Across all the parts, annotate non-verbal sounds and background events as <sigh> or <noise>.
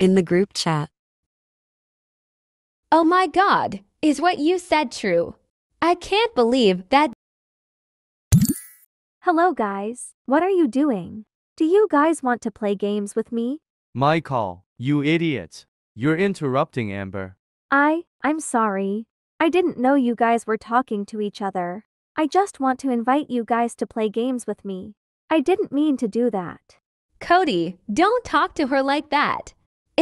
In the group chat, Oh my god, is what you said true? I can't believe that Hello, guys. What are you doing? Do you guys want to play games with me? Micah, you idiot. You're interrupting Amber. I, I'm sorry. I didn't know you guys were talking to each other. I just want to invite you guys to play games with me. I didn't mean to do that. Cody, don't talk to her like that.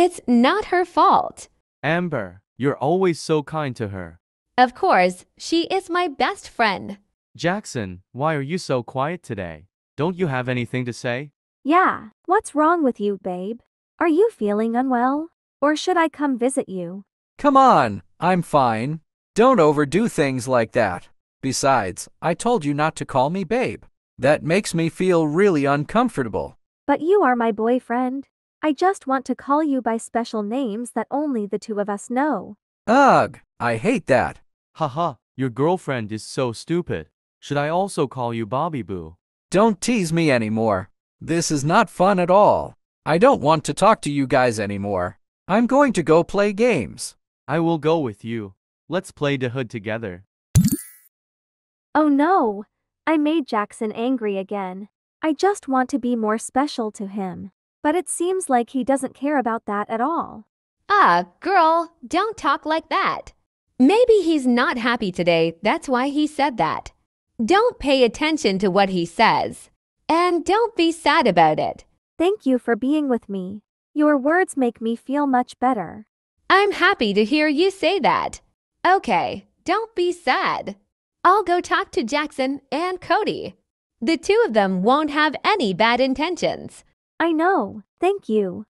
It's not her fault. Amber, you're always so kind to her. Of course, she is my best friend. Jackson, why are you so quiet today? Don't you have anything to say? Yeah, what's wrong with you, babe? Are you feeling unwell? Or should I come visit you? Come on, I'm fine. Don't overdo things like that. Besides, I told you not to call me babe. That makes me feel really uncomfortable. But you are my boyfriend. I just want to call you by special names that only the two of us know. Ugh, I hate that. Haha, your girlfriend is so stupid. Should I also call you Bobby Boo? Don't tease me anymore. This is not fun at all. I don't want to talk to you guys anymore. I'm going to go play games. I will go with you. Let's play the hood together. Oh no! I made Jackson angry again. I just want to be more special to him. But it seems like he doesn't care about that at all. Ah, girl, don't talk like that. Maybe he's not happy today, that's why he said that. Don't pay attention to what he says. And don't be sad about it. Thank you for being with me. Your words make me feel much better. I'm happy to hear you say that. Okay, don't be sad. I'll go talk to Jackson and Cody. The two of them won't have any bad intentions. I know, thank you.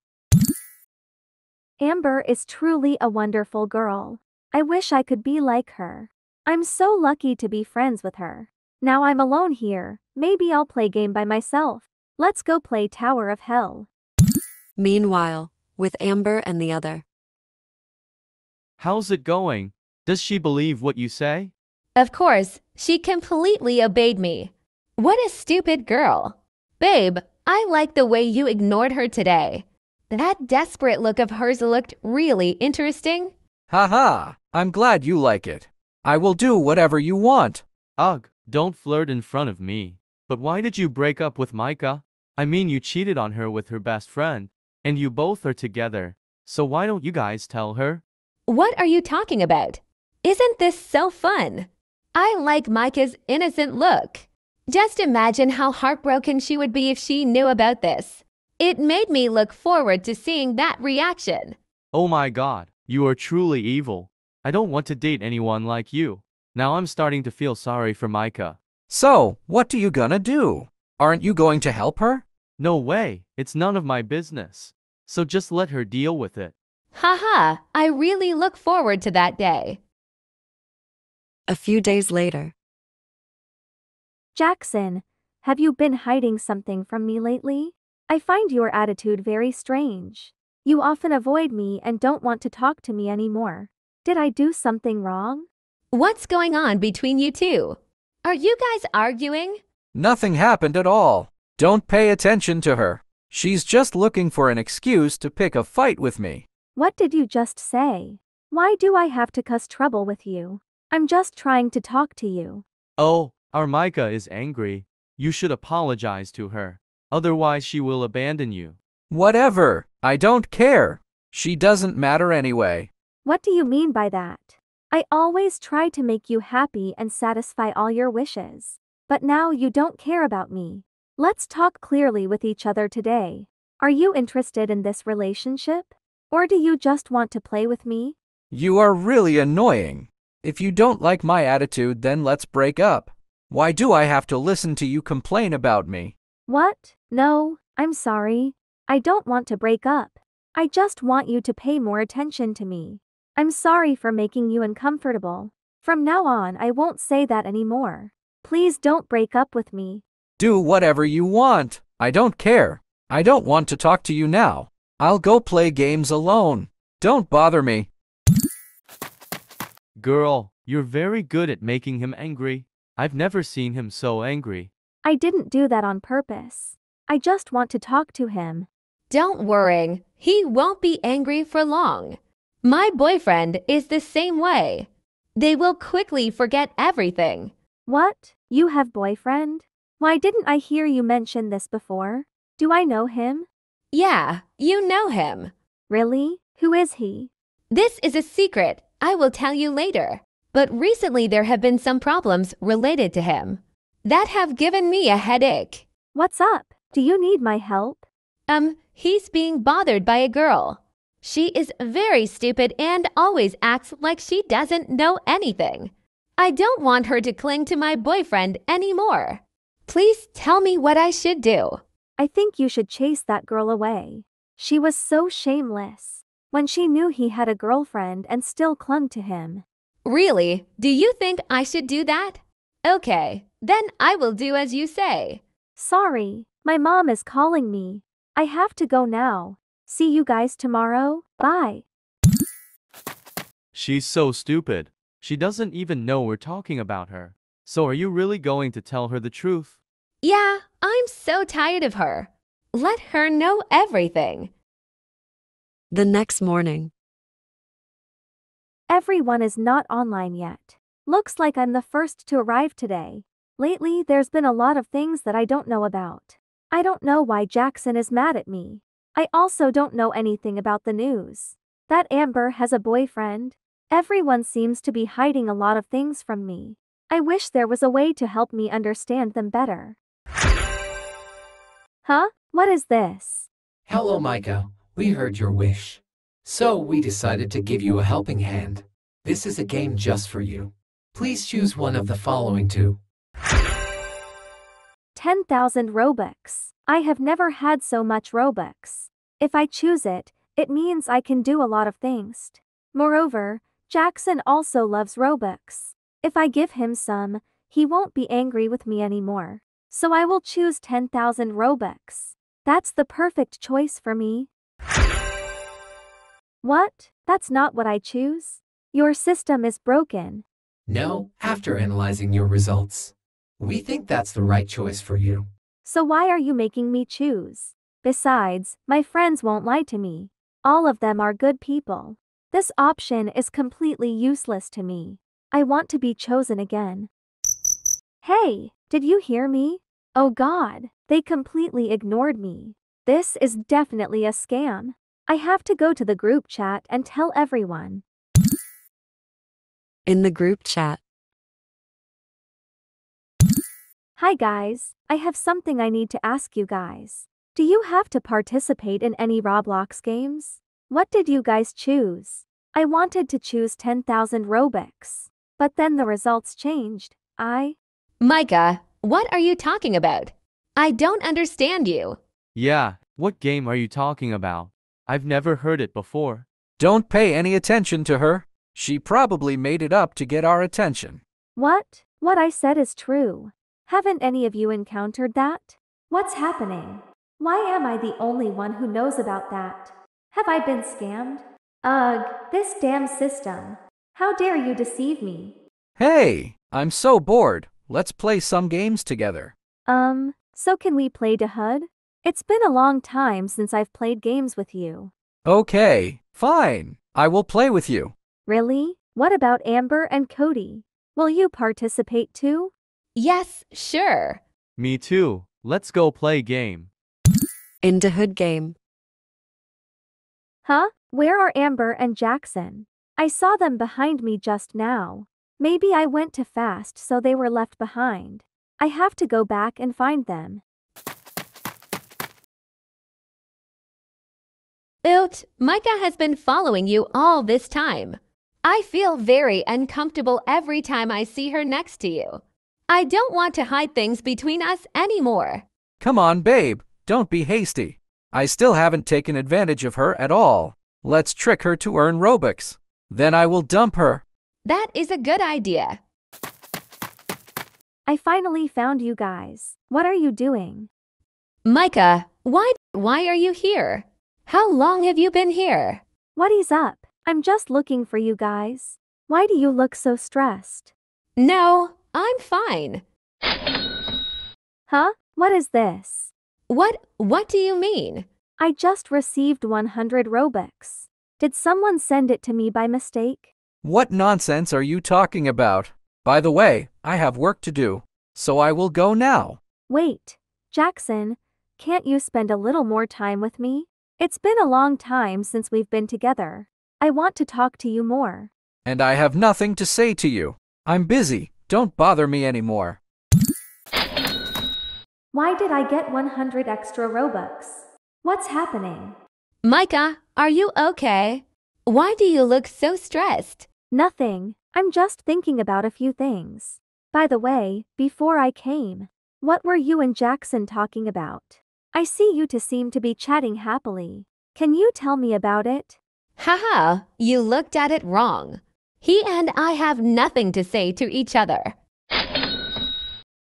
Amber is truly a wonderful girl. I wish I could be like her. I'm so lucky to be friends with her. Now I'm alone here, maybe I'll play game by myself. Let's go play Tower of Hell. meanwhile, with Amber and the other. How's it going? Does she believe what you say? Of course, she completely obeyed me. What a stupid girl. Babe, I like the way you ignored her today. That desperate look of hers looked really interesting. Haha, I'm glad you like it. I will do whatever you want. Ugh, don't flirt in front of me. But why did you break up with Micah? I mean, you cheated on her with her best friend, and you both are together. So why don't you guys tell her? What are you talking about? Isn't this so fun? I like Micah's innocent look. Just imagine how heartbroken she would be if she knew about this. It made me look forward to seeing that reaction. Oh my god, you are truly evil. I don't want to date anyone like you. Now I'm starting to feel sorry for Micah. So, what are you gonna do? Aren't you going to help her? No way, it's none of my business. So just let her deal with it. Haha, I really look forward to that day. A few days later, Jackson, have you been hiding something from me lately? I find your attitude very strange. You often avoid me and don't want to talk to me anymore. Did I do something wrong? What's going on between you two? Are you guys arguing? Nothing happened at all. Don't pay attention to her. She's just looking for an excuse to pick a fight with me. What did you just say? Why do I have to cause trouble with you? I'm just trying to talk to you. Oh, our Micah is angry. You should apologize to her. Otherwise, she will abandon you. Whatever, I don't care. She doesn't matter anyway. What do you mean by that? I always try to make you happy and satisfy all your wishes. But now you don't care about me. Let's talk clearly with each other today. Are you interested in this relationship? Or do you just want to play with me? You are really annoying. If you don't like my attitude, then let's break up. Why do I have to listen to you complain about me? What? No, I'm sorry. I don't want to break up. I just want you to pay more attention to me. I'm sorry for making you uncomfortable. From now on, I won't say that anymore. Please don't break up with me. Do whatever you want. I don't care. I don't want to talk to you now. I'll go play games alone. Don't bother me. Girl, you're very good at making him angry. I've never seen him so angry. I didn't do that on purpose. I just want to talk to him. Don't worry, he won't be angry for long. My boyfriend is the same way. They will quickly forget everything. What? You have boyfriend? Why didn't I hear you mention this before? Do I know him? Yeah, you know him. Really? Who is he? This is a secret. I will tell you later. But recently there have been some problems related to him that have given me a headache. What's up? Do you need my help? Um, he's being bothered by a girl. She is very stupid and always acts like she doesn't know anything. I don't want her to cling to my boyfriend anymore. Please tell me what I should do. I think you should chase that girl away. She was so shameless. When she knew he had a girlfriend and still clung to him. Really? Do you think I should do that? Okay, then I will do as you say. Sorry, my mom is calling me. I have to go now. See you guys tomorrow. Bye. She's so stupid. She doesn't even know we're talking about her. So are you really going to tell her the truth? Yeah, I'm so tired of her. Let her know everything. The next morning. Everyone is not online yet. Looks like I'm the first to arrive today. Lately, there's been a lot of things that I don't know about. I don't know why Jackson is mad at me. I also don't know anything about the news. That Amber has a boyfriend. Everyone seems to be hiding a lot of things from me. I wish there was a way to help me understand them better. Huh? What is this? Hello, Micah. We heard your wish. So we decided to give you a helping hand. This is a game just for you. Please choose one of the following two. 10,000 Robux. I have never had so much Robux. If I choose it, it means I can do a lot of things. Moreover, Jackson also loves Robux. If I give him some, he won't be angry with me anymore. So I will choose 10,000 Robux. That's the perfect choice for me. What? That's not what I choose? Your system is broken. No, after analyzing your results. We think that's the right choice for you. So why are you making me choose? Besides, my friends won't lie to me. All of them are good people. This option is completely useless to me. I want to be chosen again. Hey, did you hear me? Oh god, they completely ignored me. This is definitely a scam. I have to go to the group chat and tell everyone. In the group chat. Hi guys, I have something I need to ask you guys. Do you have to participate in any Roblox games? What did you guys choose? I wanted to choose 10,000 Robux. But then the results changed. I. Micah, what are you talking about? I don't understand you. Yeah, what game are you talking about? I've never heard it before. Don't pay any attention to her. She probably made it up to get our attention. What? What I said is true. Haven't any of you encountered that? What's happening? Why am I the only one who knows about that? Have I been scammed? Ugh, this damn system. How dare you deceive me? Hey, I'm so bored. Let's play some games together. Um, so can we play to HUD? It's been a long time since I've played games with you. Okay, fine. I will play with you. Really? What about Amber and Cody? Will you participate too? Yes, sure. Me too. Let's go play game. Into Hood game. Huh? Where are Amber and Jackson? I saw them behind me just now. Maybe I went too fast so they were left behind. I have to go back and find them. Oot, Micah has been following you all this time. I feel very uncomfortable every time I see her next to you. I don't want to hide things between us anymore. Come on, babe. Don't be hasty. I still haven't taken advantage of her at all. Let's trick her to earn Robux. Then I will dump her. That is a good idea. I finally found you guys. What are you doing? Micah, why why are you here? How long have you been here? What is up? I'm just looking for you guys. Why do you look so stressed? No, I'm fine. Huh? What is this? What what do you mean? I just received 100 Robux. Did someone send it to me by mistake? What nonsense are you talking about? By the way, I have work to do, so I will go now. Wait, Jackson, can't you spend a little more time with me? It's been a long time since we've been together. I want to talk to you more. And I have nothing to say to you. I'm busy. Don't bother me anymore. Why did I get 100 extra Robux? What's happening? Micah, are you okay? Why do you look so stressed? Nothing. I'm just thinking about a few things. By the way, before I came, what were you and Jackson talking about? I see you two seem to be chatting happily. Can you tell me about it? Haha, you looked at it wrong. He and I have nothing to say to each other.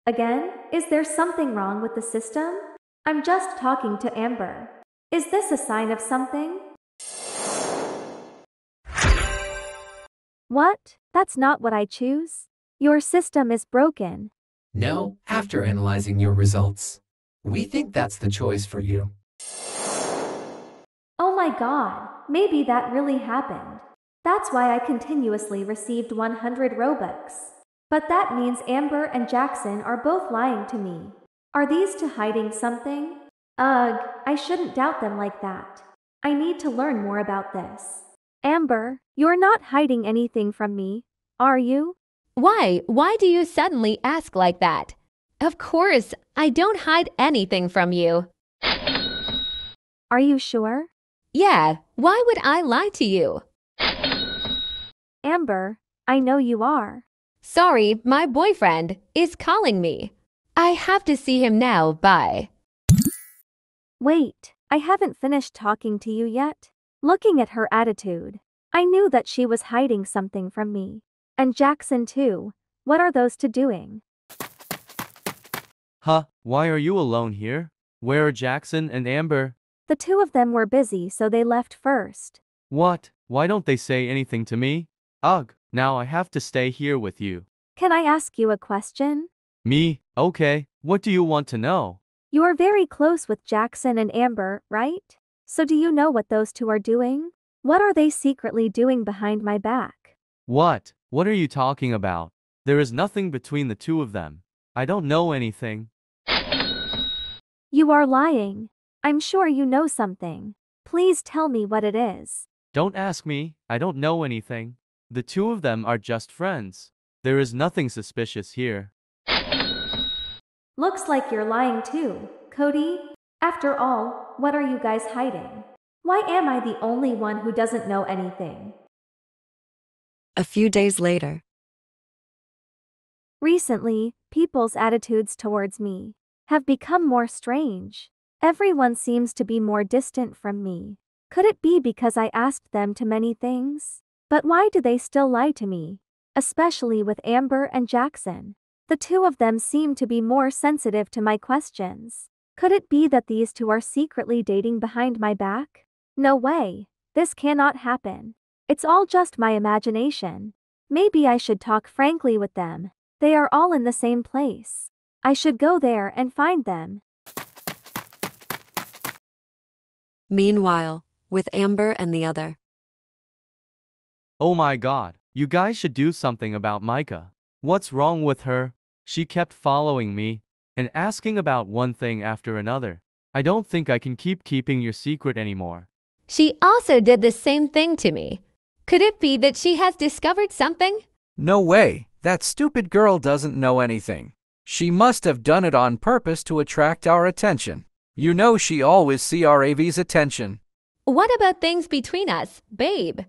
Again, is there something wrong with the system? I'm just talking to Amber. Is this a sign of something? What? That's not what I choose. Your system is broken. No, after analyzing your results, we think that's the choice for you. Oh my god, maybe that really happened. That's why I continuously received 100 Robux. But that means Amber and Jackson are both lying to me. Are these two hiding something? Ugh, I shouldn't doubt them like that. I need to learn more about this. Amber, you're not hiding anything from me, are you? Why? Why do you suddenly ask like that? Of course, I don't hide anything from you. Are you sure? Yeah, why would I lie to you? Amber, I know you are. Sorry, my boyfriend is calling me. I have to see him now, bye. Wait, I haven't finished talking to you yet. Looking at her attitude, I knew that she was hiding something from me. And Jackson too. What are those two doing? Huh, why are you alone here? Where are Jackson and Amber? The two of them were busy so they left first. What? Why don't they say anything to me? Ugh, now I have to stay here with you. Can I ask you a question? Me? Okay, what do you want to know? You are very close with Jackson and Amber, right? So do you know what those two are doing? What are they secretly doing behind my back? What? What are you talking about? There is nothing between the two of them. I don't know anything. You are lying. I'm sure you know something. Please tell me what it is. Don't ask me, I don't know anything. The two of them are just friends. There is nothing suspicious here. Looks like you're lying too, Cody. After all, what are you guys hiding? Why am I the only one who doesn't know anything? A few days later, Recently, people's attitudes towards me have become more strange. Everyone seems to be more distant from me. Could it be because I asked them too many things? But why do they still lie to me? Especially with Amber and Jackson. The two of them seem to be more sensitive to my questions. Could it be that these two are secretly dating behind my back? No way. This cannot happen. It's all just my imagination. Maybe I should talk frankly with them. They are all in the same place. I should go there and find them. meanwhile, with Amber and the other. Oh my god, you guys should do something about Micah. What's wrong with her? She kept following me and asking about one thing after another. I don't think I can keep keeping your secret anymore. She also did the same thing to me. Could it be that she has discovered something? No way. That stupid girl doesn't know anything. She must have done it on purpose to attract our attention. You know she always see our AV's attention. What about things between us, babe?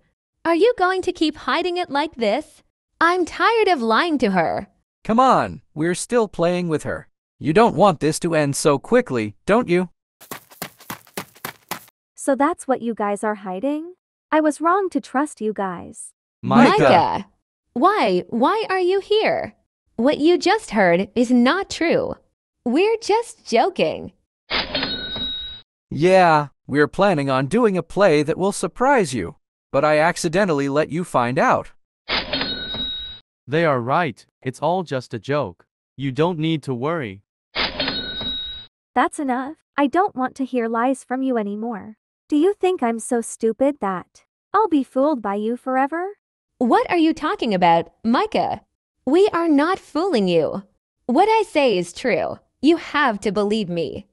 Are you going to keep hiding it like this? I'm tired of lying to her. Come on, we're still playing with her. You don't want this to end so quickly, don't you? So that's what you guys are hiding? I was wrong to trust you guys. Micah! Why? Why are you here? What you just heard is not true. We're just joking. Yeah, we're planning on doing a play that will surprise you, but I accidentally let you find out. They are right, it's all just a joke. You don't need to worry. That's enough. I don't want to hear lies from you anymore. Do you think I'm so stupid that I'll be fooled by you forever? What are you talking about, Micah? We are not fooling you. What I say is true. You have to believe me.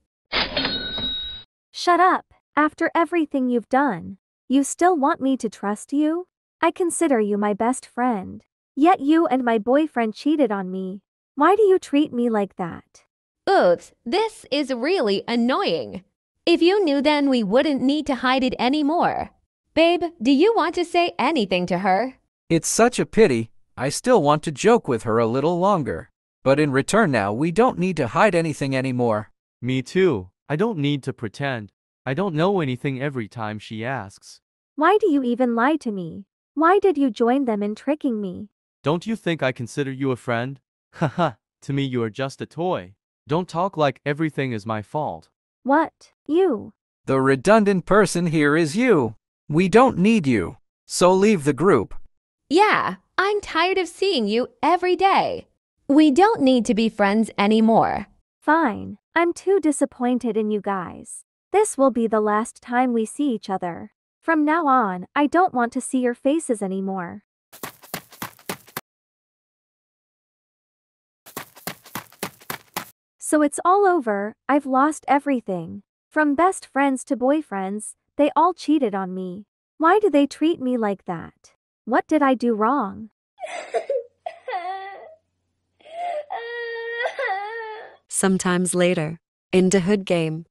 Shut up. After everything you've done, you still want me to trust you? I consider you my best friend. Yet you and my boyfriend cheated on me. Why do you treat me like that? Oops, this is really annoying. If you knew then, we wouldn't need to hide it anymore. Babe, do you want to say anything to her? It's such a pity. I still want to joke with her a little longer. But in return now, we don't need to hide anything anymore. Me too. I don't need to pretend. I don't know anything every time she asks. Why do you even lie to me? Why did you join them in tricking me? Don't you think I consider you a friend? <laughs> Haha, to me you are just a toy. Don't talk like everything is my fault. What? You? The redundant person here is you. We don't need you. So leave the group. Yeah, I'm tired of seeing you every day. We don't need to be friends anymore. Fine. I'm too disappointed in you guys. This will be the last time we see each other. From now on, I don't want to see your faces anymore. So it's all over, I've lost everything. From best friends to boyfriends, they all cheated on me. Why do they treat me like that? What did I do wrong? Sometimes later. In the hood game.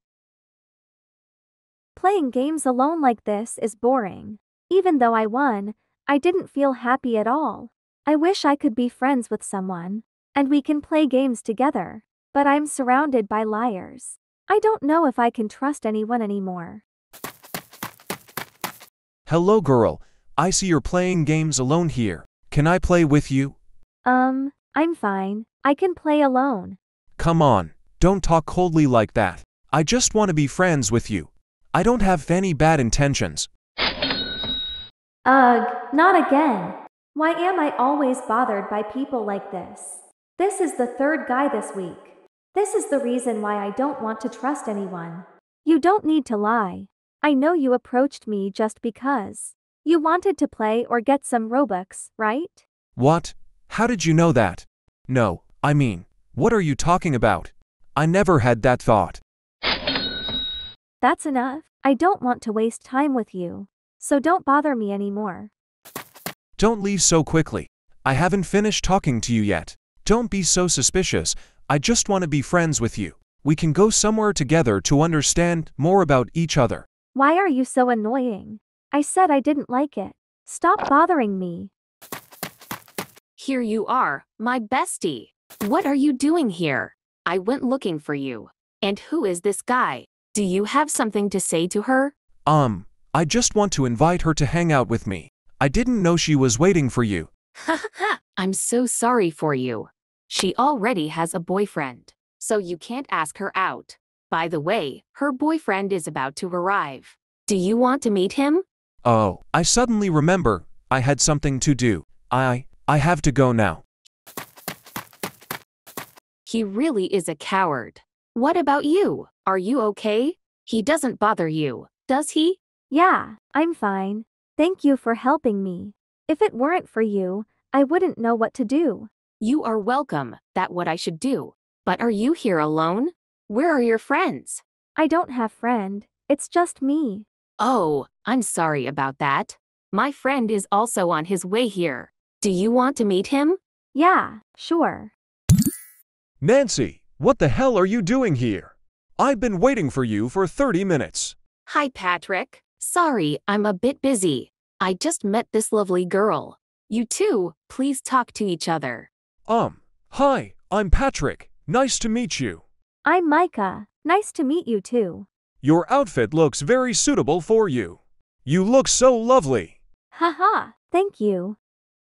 Playing games alone like this is boring. Even though I won, I didn't feel happy at all. I wish I could be friends with someone, and we can play games together. But I'm surrounded by liars. I don't know if I can trust anyone anymore. Hello, girl. I see you're playing games alone here. Can I play with you? Um, I'm fine. I can play alone. Come on, don't talk coldly like that. I just want to be friends with you. I don't have any bad intentions. Ugh, not again. Why am I always bothered by people like this? This is the third guy this week. This is the reason why I don't want to trust anyone. You don't need to lie. I know you approached me just because. You wanted to play or get some Robux, right? What? How did you know that? No, I mean, what are you talking about? I never had that thought. That's enough. I don't want to waste time with you. So don't bother me anymore. Don't leave so quickly. I haven't finished talking to you yet. Don't be so suspicious. I just want to be friends with you. We can go somewhere together to understand more about each other. Why are you so annoying? I said I didn't like it. Stop bothering me. Here you are, my bestie. What are you doing here? I went looking for you. And who is this guy? Do you have something to say to her? Um, I just want to invite her to hang out with me. I didn't know she was waiting for you. Ha ha ha! I'm so sorry for you. She already has a boyfriend, so you can't ask her out. By the way, her boyfriend is about to arrive. Do you want to meet him? Oh, I suddenly remember, I had something to do. I, I have to go now. He really is a coward. What about you? Are you okay? He doesn't bother you, does he? Yeah, I'm fine. Thank you for helping me. If it weren't for you, I wouldn't know what to do. You are welcome. That what I should do. But are you here alone? Where are your friends? I don't have friend. It's just me. Oh, I'm sorry about that. My friend is also on his way here. Do you want to meet him? Yeah, sure. Nancy, what the hell are you doing here? I've been waiting for you for 30 minutes. Hi, Patrick. Sorry, I'm a bit busy. I just met this lovely girl. You two, please talk to each other. Um, hi, I'm Patrick. Nice to meet you. I'm Micah. Nice to meet you too. Your outfit looks very suitable for you. You look so lovely. Haha, thank you.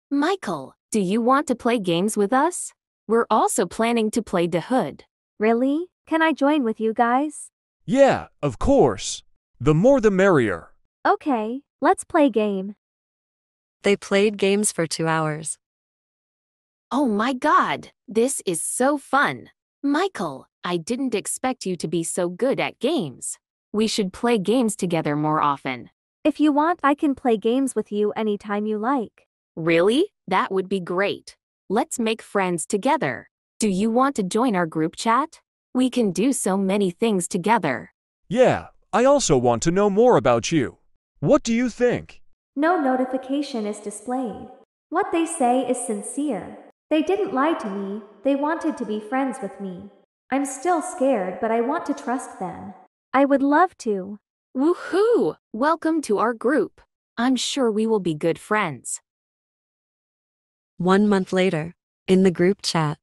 Michael, do you want to play games with us? We're also planning to play the hood. Really? Can I join with you guys? Yeah, of course. The more the merrier. Okay, let's play game. They played games for two hours. Oh my god, this is so fun. Michael, I didn't expect you to be so good at games. We should play games together more often. If you want, I can play games with you anytime you like. Really? That would be great. Let's make friends together. Do you want to join our group chat? We can do so many things together. Yeah, I also want to know more about you. What do you think? No notification is displayed. What they say is sincere. They didn't lie to me, they wanted to be friends with me. I'm still scared, but I want to trust them. I would love to. Woohoo! Welcome to our group. I'm sure we will be good friends. One month later, in the group chat,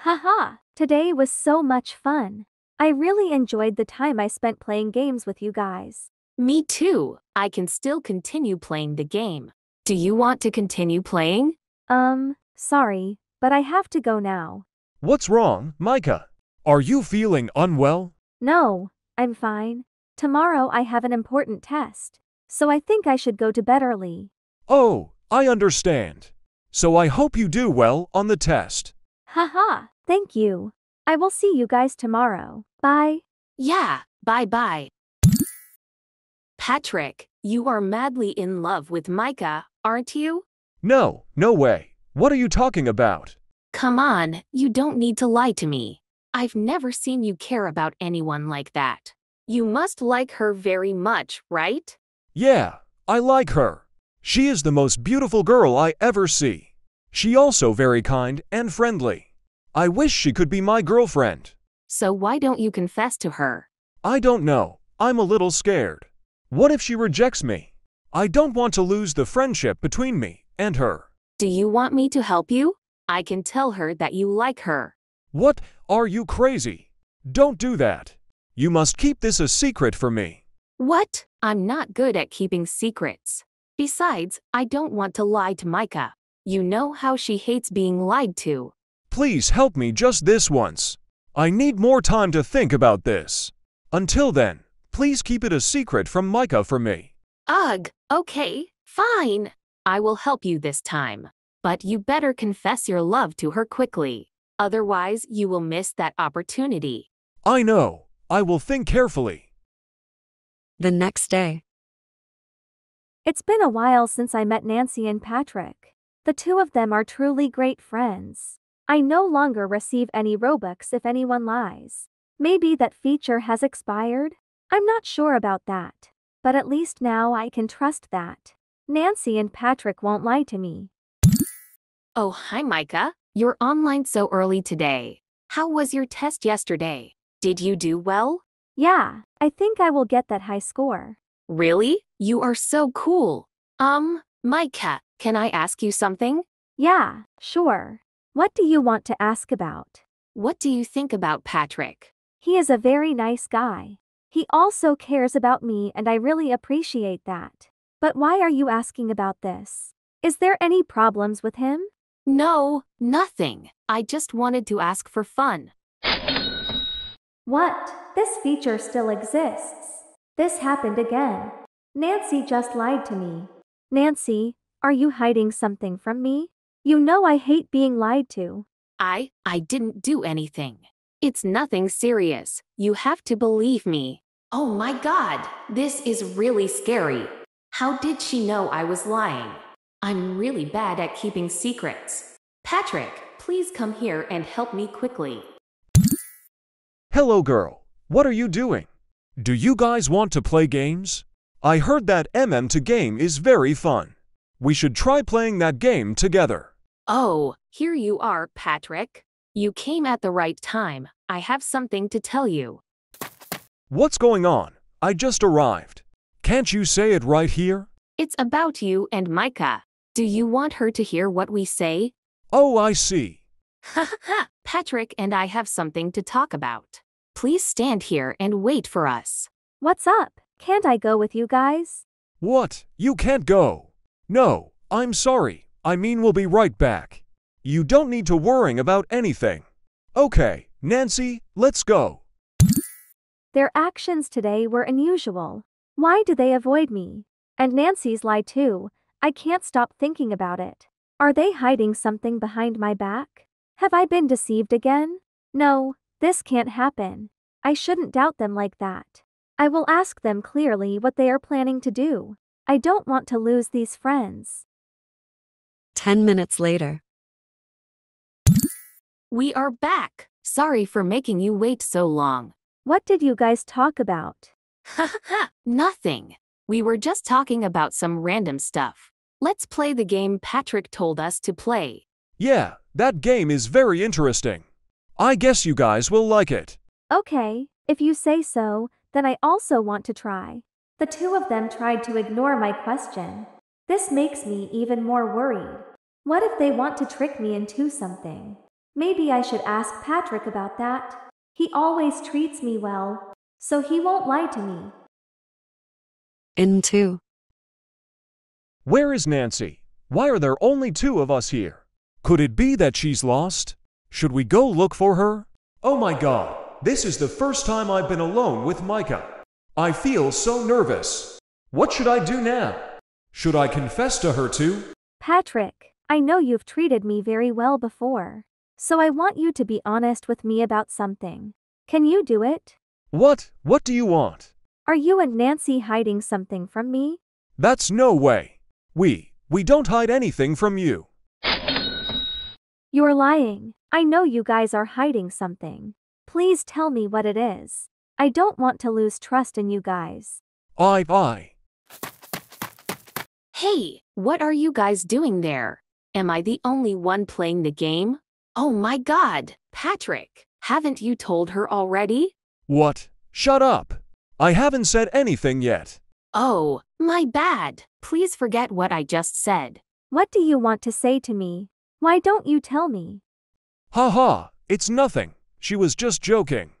Haha, today was so much fun. I really enjoyed the time I spent playing games with you guys. Me too. I can still continue playing the game. Do you want to continue playing? Um, sorry, but I have to go now. What's wrong, Micah? Are you feeling unwell? No, I'm fine. Tomorrow I have an important test, so I think I should go to bed early. Oh, I understand. So I hope you do well on the test. Haha, thank you. I will see you guys tomorrow. Bye. Yeah, bye bye. Patrick, you are madly in love with Micah, aren't you? No, no way. What are you talking about? Come on, you don't need to lie to me. I've never seen you care about anyone like that. You must like her very much, right? Yeah, I like her. She is the most beautiful girl I ever see. She also very kind and friendly. I wish she could be my girlfriend. So why don't you confess to her? I don't know. I'm a little scared. What if she rejects me? I don't want to lose the friendship between me and her. Do you want me to help you? I can tell her that you like her. What? Are you crazy? Don't do that. You must keep this a secret for me. What? I'm not good at keeping secrets. Besides, I don't want to lie to Micah. You know how she hates being lied to. Please help me just this once. I need more time to think about this. Until then, please keep it a secret from Micah for me. Ugh, okay, fine. I will help you this time. But you better confess your love to her quickly. Otherwise, you will miss that opportunity. I know. I will think carefully. the next day, It's been a while since I met Nancy and Patrick. The two of them are truly great friends. I no longer receive any Robux if anyone lies. Maybe that feature has expired? I'm not sure about that. But at least now I can trust that. Nancy and Patrick won't lie to me. Oh, hi, Micah. You're online so early today. How was your test yesterday? Did you do well? Yeah, I think I will get that high score. Really? You are so cool. Um, Micah, can I ask you something? Yeah, sure. What do you want to ask about? What do you think about Patrick? He is a very nice guy. He also cares about me and I really appreciate that. But why are you asking about this? Is there any problems with him? No, nothing. I just wanted to ask for fun. What? This feature still exists. This happened again. Nancy just lied to me. Nancy, are you hiding something from me? You know I hate being lied to. I, I didn't do anything. It's nothing serious. You have to believe me. Oh my god, this is really scary. How did she know I was lying? I'm really bad at keeping secrets. Patrick, please come here and help me quickly. Hello, girl. What are you doing? Do you guys want to play games? I heard that MM to game is very fun. We should try playing that game together. Oh, here you are, Patrick. You came at the right time. I have something to tell you. What's going on? I just arrived. Can't you say it right here? It's about you and Micah. Do you want her to hear what we say? Oh, I see. Ha ha ha! Patrick and I have something to talk about. Please stand here and wait for us. What's up? Can't I go with you guys? What? You can't go. No, I'm sorry. I mean, we'll be right back. You don't need to worrying about anything. Okay, Nancy, let's go. Their actions today were unusual. Why do they avoid me? And Nancy's lie too. I can't stop thinking about it. Are they hiding something behind my back? Have I been deceived again? No, this can't happen. I shouldn't doubt them like that. I will ask them clearly what they are planning to do. I don't want to lose these friends. 10 minutes later. We are back. Sorry for making you wait so long. What did you guys talk about? Ha ha ha! Nothing. We were just talking about some random stuff. Let's play the game Patrick told us to play. Yeah, that game is very interesting. I guess you guys will like it. Okay, if you say so, then I also want to try. The two of them tried to ignore my question. This makes me even more worried. What if they want to trick me into something? Maybe I should ask Patrick about that. He always treats me well, so he won't lie to me. In 2. Where is Nancy? Why are there only two of us here? Could it be that she's lost? Should we go look for her? Oh my god, this is the first time I've been alone with Micah. I feel so nervous. What should I do now? Should I confess to her too? Patrick, I know you've treated me very well before. So I want you to be honest with me about something. Can you do it? What? What do you want? Are you and Nancy hiding something from me? That's no way. We, we don't hide anything from you. You're lying. I know you guys are hiding something. Please tell me what it is. I don't want to lose trust in you guys. I, I. Hey, what are you guys doing there? Am I the only one playing the game? Oh my god, Patrick, haven't you told her already? What? Shut up. I haven't said anything yet. Oh, my bad. Please forget what I just said. What do you want to say to me? Why don't you tell me? Ha ha, it's nothing. She was just joking.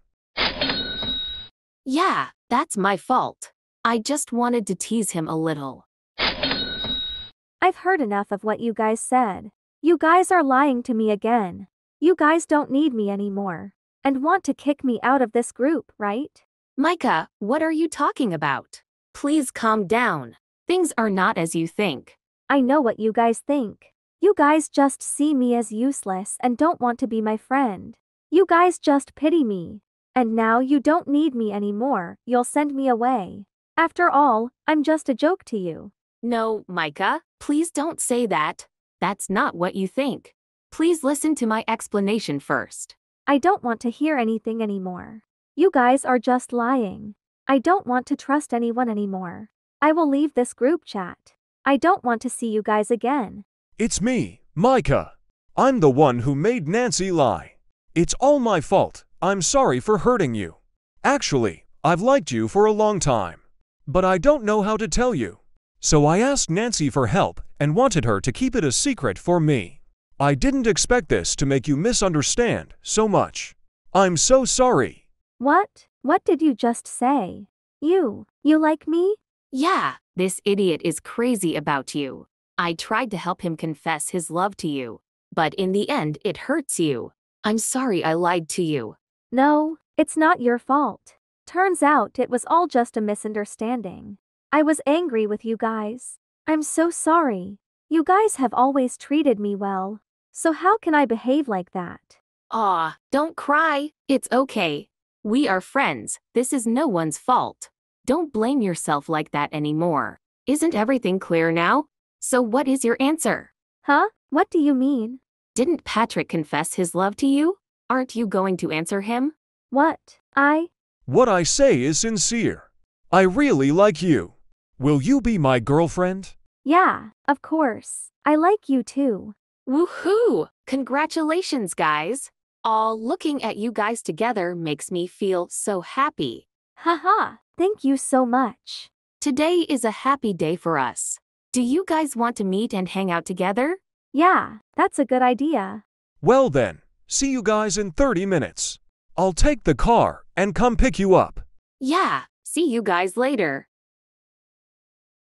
Yeah, that's my fault. I just wanted to tease him a little. I've heard enough of what you guys said. You guys are lying to me again. You guys don't need me anymore. And want to kick me out of this group, right? Micah, what are you talking about? Please calm down. Things are not as you think. I know what you guys think. You guys just see me as useless and don't want to be my friend. You guys just pity me. And now you don't need me anymore, you'll send me away. After all, I'm just a joke to you. No, Micah, please don't say that. That's not what you think. Please listen to my explanation first. I don't want to hear anything anymore. You guys are just lying. I don't want to trust anyone anymore. I will leave this group chat. I don't want to see you guys again. It's me, Micah. I'm the one who made Nancy lie. It's all my fault. I'm sorry for hurting you. Actually, I've liked you for a long time. But I don't know how to tell you. So I asked Nancy for help and wanted her to keep it a secret for me. I didn't expect this to make you misunderstand so much. I'm so sorry. What? What did you just say? You, you like me? Yeah, this idiot is crazy about you. I tried to help him confess his love to you, but in the end, it hurts you. I'm sorry I lied to you. No, it's not your fault. Turns out it was all just a misunderstanding. I was angry with you guys. I'm so sorry. You guys have always treated me well. So how can I behave like that? Aw, don't cry. It's okay. We are friends. This is no one's fault. Don't blame yourself like that anymore. Isn't everything clear now? So what is your answer? Huh? What do you mean? Didn't Patrick confess his love to you? Aren't you going to answer him? What? I? What I say is sincere. I really like you. Will you be my girlfriend? Yeah, of course. I like you too. Woohoo! Congratulations, guys! All looking at you guys together makes me feel so happy. Haha, thank you so much. Today is a happy day for us. Do you guys want to meet and hang out together? Yeah, that's a good idea. Well then, see you guys in 30 minutes. I'll take the car and come pick you up. Yeah, see you guys later.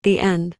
The end.